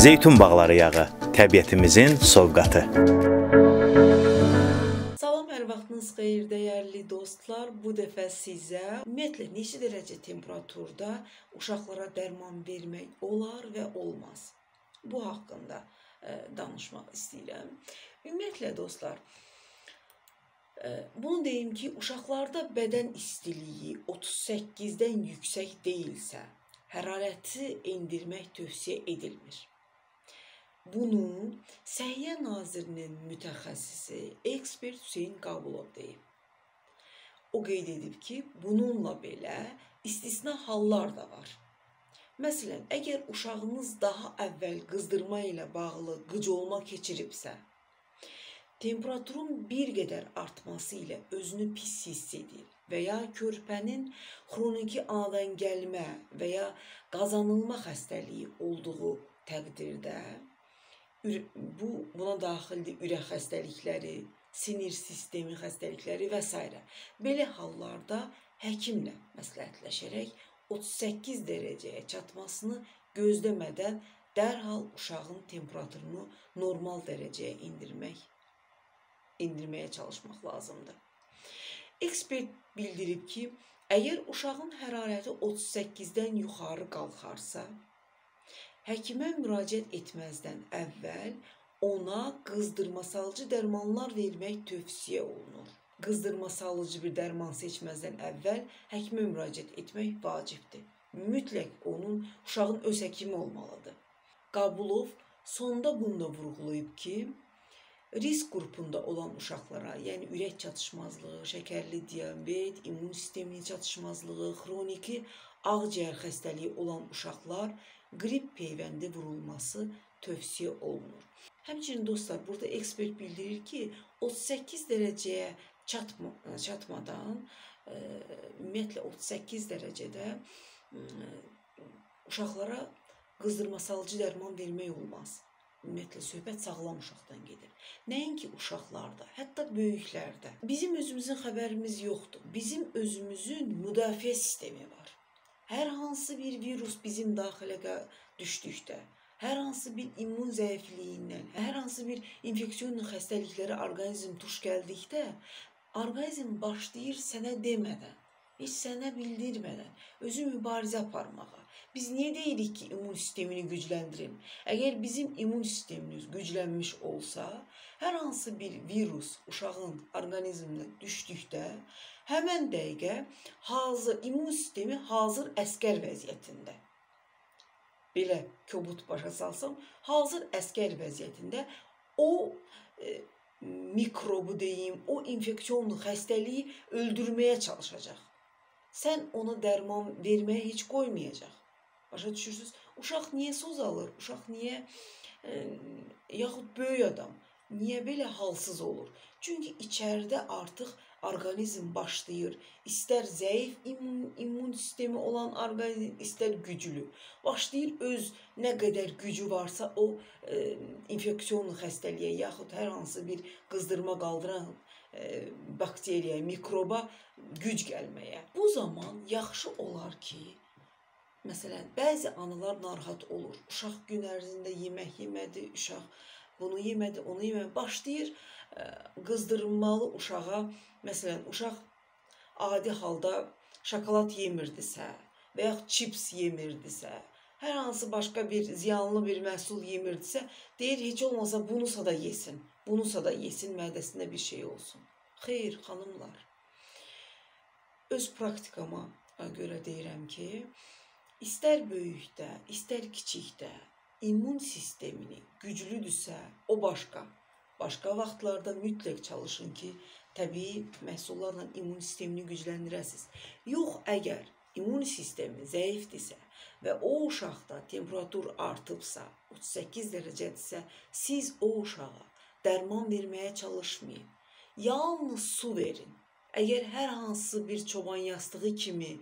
Zeytun bağları yağı, təbiətimizin sovqatı. Salam, hər vaxtınız xeyir, dəyərli dostlar. Bu dəfə sizə ümumiyyətlə neçə dərəcə temperaturda uşaqlara dərman vermək olar və olmaz. Bu haqqında ə, danışmaq istəyirəm. Ümumiyyətlə dostlar, ə, bunu deyim ki, uşaqlarda bədən istiliyi 38-dən yüksək deyilsə, hərarəti endirmək tövsiyə edilmir. Bunu Səhiyyə Nazirinin mütəxəssisi ekspert Hüseyn Qabulov deyib. O qeyd edib ki, bununla belə istisna hallar da var. Məsələn, əgər uşağınız daha əvvəl qızdırma ilə bağlı qıcolma keçiribsə, temperaturun bir qədər artması ilə özünü pis hiss edir və ya körpənin xroniki anadan gəlmə və ya qazanılma xəstəliyi olduğu təqdirdə bu buna daxildir ürək xəstəlikləri, sinir sistemi xəstəlikləri və s. Belə hallarda həkimlə məsləhətləşərək 38 dərəcəyə çatmasını gözləmədən dərhal uşağın temperaturunu normal dərəcəyə endirmək endirməyə çalışmaq lazımdır. Ekspert bildirib ki, əgər uşağın hərarəti 38-dən yuxarı qalxarsa, həkimə müraciət etməzdən əvvəl ona qızdırmasalcı dərmanlar vermək tövsiyə olunur. Qızdırmasalcı bir dərman seçməzdən əvvəl həkimə müraciət etmək vacibdir. Mütləq onun uşağın öz həkimi olmalıdır. Qabulov sonda bunu da vurğulayıb ki, risk qrupunda olan uşaqlara, yəni ürək çatışmazlığı, şəkərli diabet, immun sisteminin çatışmazlığı, xroniki ağciyər xəstəliyi olan uşaqlar qrip peyvəndi vurulması tövsiyə olunur. Həmçinin dostlar, burada ekspert bildirir ki, 38 dərəcəyə çatma, çatmadan ə, e, ümumiyyətlə 38 dərəcədə ə, e, uşaqlara qızdırmasalcı dərman vermək olmaz. Ümumiyyətlə söhbət sağlam uşaqdan gedir. Nəinki uşaqlarda, hətta böyüklərdə. Bizim özümüzün xəbərimiz yoxdur. Bizim özümüzün müdafiə sistemi var. Hər hansı bir virus bizim daxilə düşdükdə, hər hansı bir immun zəifliyindən, hər hansı bir infeksion xəstəliklərə orqanizm tuş gəldikdə, orqanizm başlayır sənə demədən, heç sənə bildirmədən özü mübarizə aparmağa. Biz niyə deyirik ki, immun sistemini gücləndirin? Əgər bizim immun sistemimiz güclənmiş olsa, hər hansı bir virus uşağın orqanizminə düşdükdə, həmən dəqiqə hazır immun sistemi hazır əskər vəziyyətində. Belə kobud başa salsam, hazır əskər vəziyyətində o e, mikrobu deyim, o infeksionlu xəstəliyi öldürməyə çalışacaq. Sən ona dərman verməyə heç qoymayacaq. Başa düşürsüz? Uşaq niyə söz alır? Uşaq niyə e, yaxud böyük adam niyə belə halsız olur? Çünki içəridə artıq orqanizm başlayır. İstər zəif immun, immun sistemi olan orqanizm, istər güclü. Başlayır öz nə qədər gücü varsa o e, infeksion xəstəliyə yaxud hər hansı bir qızdırma qaldıran e, bakteriyaya, mikroba güc gəlməyə. Bu zaman yaxşı olar ki, Məsələn, bəzi analar narahat olur. Uşaq gün ərzində yemək yemədi, uşaq bunu yemədi, onu yemədi. Başlayır qızdırılmalı uşağa, məsələn, uşaq adi halda şokolad yemirdisə və yaxud çips yemirdisə, hər hansı başqa bir ziyanlı bir məhsul yemirdisə, deyir heç olmasa bunusa da yesin. Bunusa da yesin, mədəsində bir şey olsun. Xeyr, xanımlar. Öz praktikama görə deyirəm ki, istər böyükdə, istər kiçikdə immun sistemini güclüdürsə, o başqa Başqa vaxtlarda mütləq çalışın ki, təbii məhsullarla immun sistemini gücləndirəsiniz. Yox, əgər immun sistemi zəifdirsə və o uşaqda temperatur artıbsa, 38 dərəcədirsə, siz o uşağa dərman verməyə çalışmayın. Yalnız su verin. Əgər hər hansı bir çoban yastığı kimi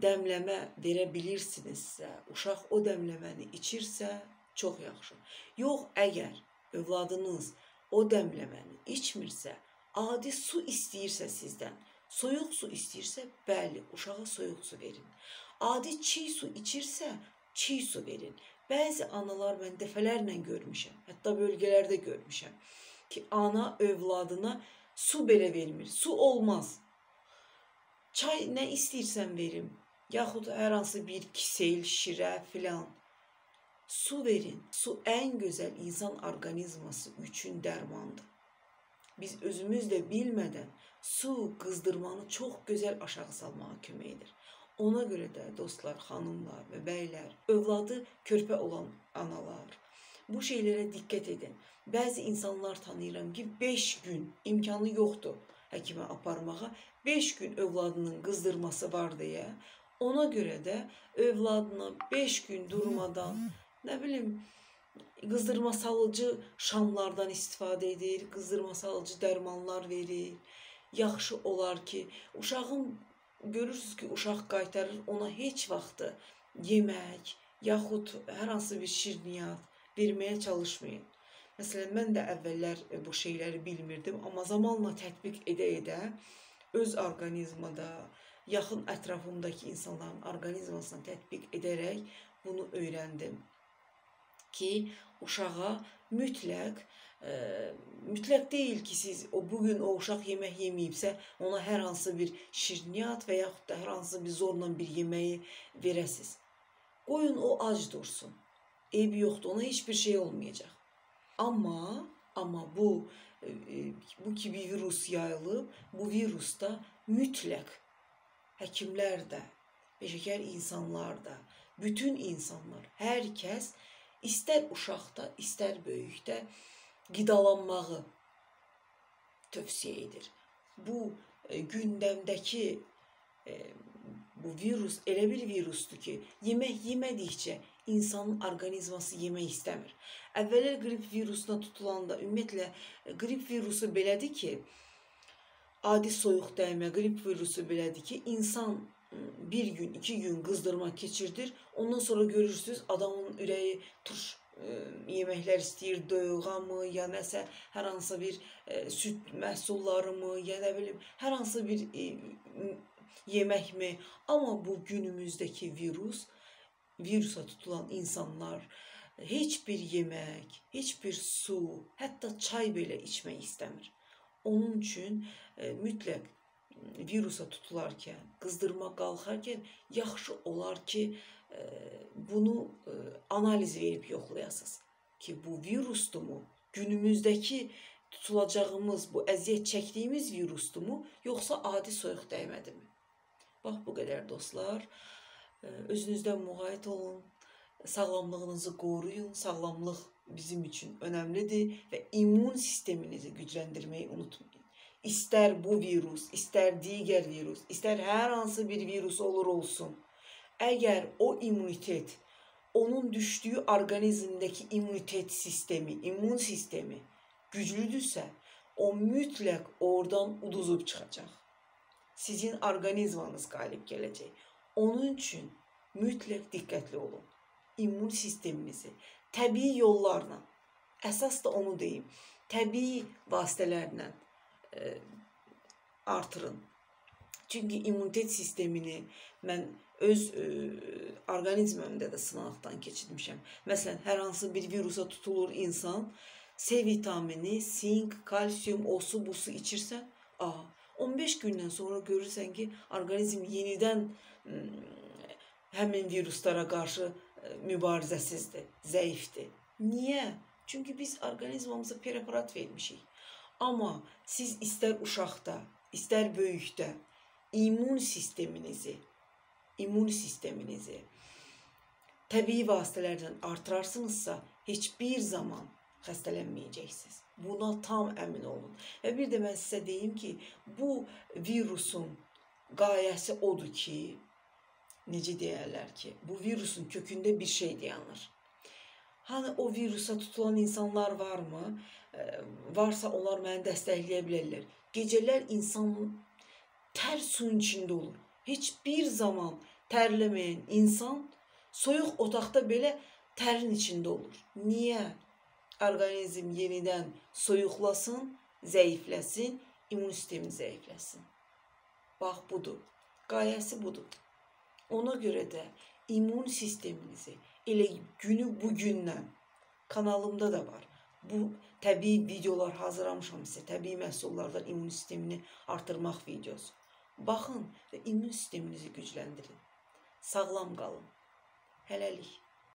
dəmləmə verə bilirsinizsə, uşaq o dəmləməni içirsə, çox yaxşı. Yox, əgər övladınız o dəmləməni içmirsə, adi su istəyirsə sizdən, soyuq su istəyirsə, bəli, uşağa soyuq su verin. Adi çiy su içirsə, çiy su verin. Bəzi analar mən dəfələrlə görmüşəm, hətta bölgələrdə görmüşəm ki, ana övladına su belə vermir. Su olmaz. Çay nə istəyirsən verim, yaxud hər hansı bir kisel, şirə filan. Su verin. Su ən gözəl insan orqanizması üçün dərmandır. Biz özümüz də bilmədən su qızdırmanı çox gözəl aşağı salmağa kömək edir. Ona görə də dostlar, xanımlar və bəylər, övladı körpə olan analar, bu şeylərə diqqət edin. Bəzi insanlar tanıyıram ki, 5 gün imkanı yoxdur həkimə aparmağa. 5 gün övladının qızdırması var deyə, ona görə də övladına 5 gün durmadan, nə bilim, qızdırma salıcı şamlardan istifadə edir, qızdırma salıcı dərmanlar verir. Yaxşı olar ki, uşağın görürsüz ki, uşaq qaytarır, ona heç vaxtı yemək, yaxud hər hansı bir şirniyyat verməyə çalışmayın. Məsələn, mən də əvvəllər e, bu şeyləri bilmirdim, amma zamanla tətbiq edə-edə öz orqanizmada, yaxın ətrafımdakı insanların orqanizmasına tətbiq edərək bunu öyrəndim ki, uşağa mütləq ə, mütləq deyil ki, siz o bu gün o uşaq yemək yeməyibsə, ona hər hansı bir şirniyyat və yaxud da hər hansı bir zorla bir yeməyi verəsiz. Qoyun o ac dursun. Eybi yoxdur, ona heç bir şey olmayacaq. Amma amma bu bu ki bir virus yayılıb, bu virusda mütləq həkimlər də, peşəkar insanlar da, bütün insanlar, hər kəs istər uşaqda, istər böyükdə qidalanmağı tövsiyə edir. Bu e, gündəmdəki e, bu virus elə bir virusdur ki, yemək yemədikcə insanın orqanizması yemək istəmir. Əvvəllər qrip virusuna tutulanda ümumiyyətlə e, qrip virusu belədir ki, adi soyuq dəymə qrip virusu belədir ki, insan bir gün, iki gün qızdırma keçirdir. Ondan sonra görürsüz adamın ürəyi turş yeməklər istəyir, doyuğamı, ya nəsə hər hansı bir e, süd məhsullarımı, ya nə bilim, hər hansı bir e, yeməkmi? Amma bu günümüzdəki virus, virusa tutulan insanlar heç bir yemək, heç bir su, hətta çay belə içmək istəmir. Onun üçün e, mütləq virusa tutularkən, qızdırma qalxarkən yaxşı olar ki, bunu analiz verib yoxlayasınız ki, bu virusdumu, günümüzdəki tutulacağımız, bu əziyyət çəkdiyimiz virusdumu, yoxsa adi soyuq dəymədimi? Bax bu qədər dostlar. Özünüzdən müğayət olun, sağlamlığınızı qoruyun. Sağlamlıq bizim üçün önəmlidir və immun sisteminizi gücləndirməyi unutmayın. İstər bu virus, istər digər virus, istər hər hansı bir virus olur olsun, Əgər o immunitet, onun düşdüyü orqanizmdəki immunitet sistemi, immun sistemi güclüdürsə, o mütləq oradan uduzub çıxacaq. Sizin orqanizmanız qalib gələcək. Onun üçün mütləq diqqətli olun. İmmun sisteminizi təbii yollarla, əsas da onu deyim, təbii vasitələrlə e, artırın. Çünki immunitet sistemini mən öz ə, orqanizmimdə də sınaqdan keçirmişəm. Məsələn, hər hansı bir virusa tutulur insan, C vitamini, sink, kalsium, osu, busu içirsən, a 15 gündən sonra görürsən ki, orqanizm yenidən ə, həmin viruslara qarşı ə, mübarizəsizdir, zəifdir. Niyə? Çünki biz orqanizmamıza preparat vermişik. Amma siz istər uşaqda, istər böyükdə immun sisteminizi immun sisteminizi təbii vasitələrlə artırarsınızsa, heç bir zaman xəstələnməyəcəksiniz. Buna tam əmin olun. Və bir də mən sizə deyim ki, bu virusun qayəsi odur ki, necə deyərlər ki, bu virusun kökündə bir şey dayanır. Hani o virusa tutulan insanlar varmı? Varsa onlar məni dəstəkləyə bilərlər. Gecələr insan tər suyun içində olur heç bir zaman tərləməyən insan soyuq otaqda belə tərin içində olur. Niyə? Orqanizm yenidən soyuqlasın, zəifləsin, immun sistemi zəifləsin. Bax budur. Qayəsi budur. Ona görə də immun sisteminizi elə günü bu gündən kanalımda da var. Bu təbii videolar hazırlamışam sizə. Təbii məhsullardan immun sistemini artırmaq videosu. Baxın və immun sisteminizi gücləndirin. Sağlam qalın. Hələlik.